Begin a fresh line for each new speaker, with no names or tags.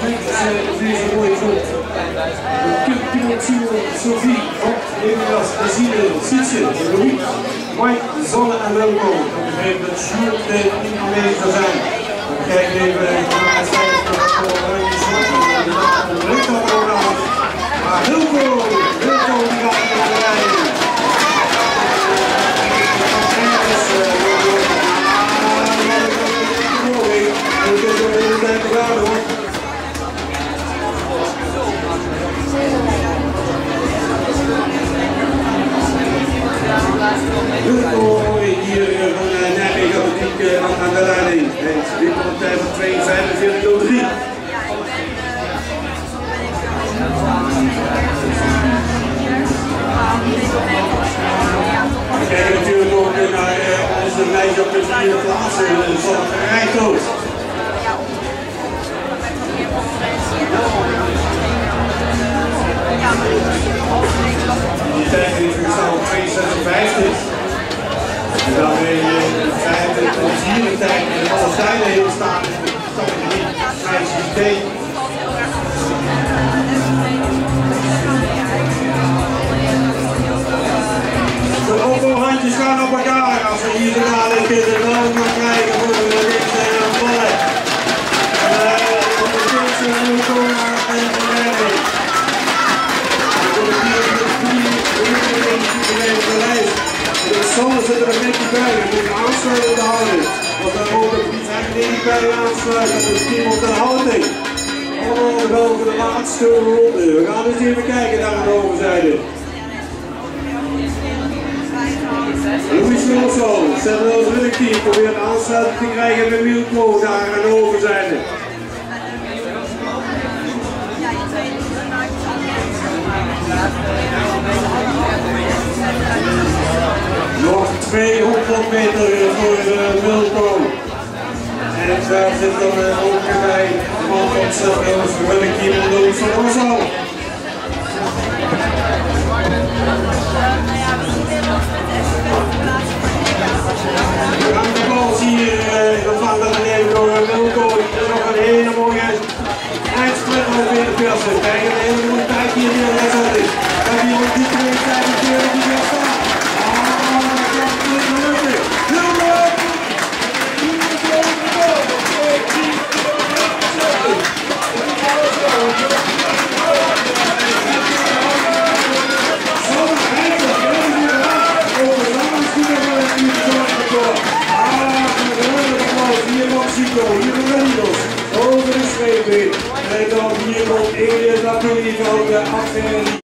deze mooie Simon, Sophie, Bob, Elias, Basile, Sietse, Louis, Mike, Zonne en Wilco. Dat betekent dat aanwezig zal zijn. We kijken even naar de wedstrijd van de. De. Maar Nijmegen Atletiek aan de leiding. Dit op een tijd van 52 door 3. We kijken natuurlijk ook naar onze meisje op de vierde plaats, Zonne Rijkoos. Die tijd is gestaan op 256. En dan vierde tijd in alle tijden heel staan. Meisjes D. De openhandjes gaan op elkaar als we hier dadelijk de loon gaan krijgen voor de links en ballen. Ondertussen komen en de redding. De zon zit er net niet bij, we moeten aansluiten te houden. Want dan moet het niet echt niet bij aansluiten, is team op de houding. Allemaal voor de laatste ronde. We gaan eens even kijken naar de overzijde. Louis Wilson, Stellenloos Willekteam, probeert aansluiting te krijgen met Wilco daar aan de overzijde. Nog 200 meter voor uh, Wilco. En daar zit dan uh, ook bij de man van Willekteam, Louis van Over de streep weer. En dan hier komt Elias Lapulli van de afdeling.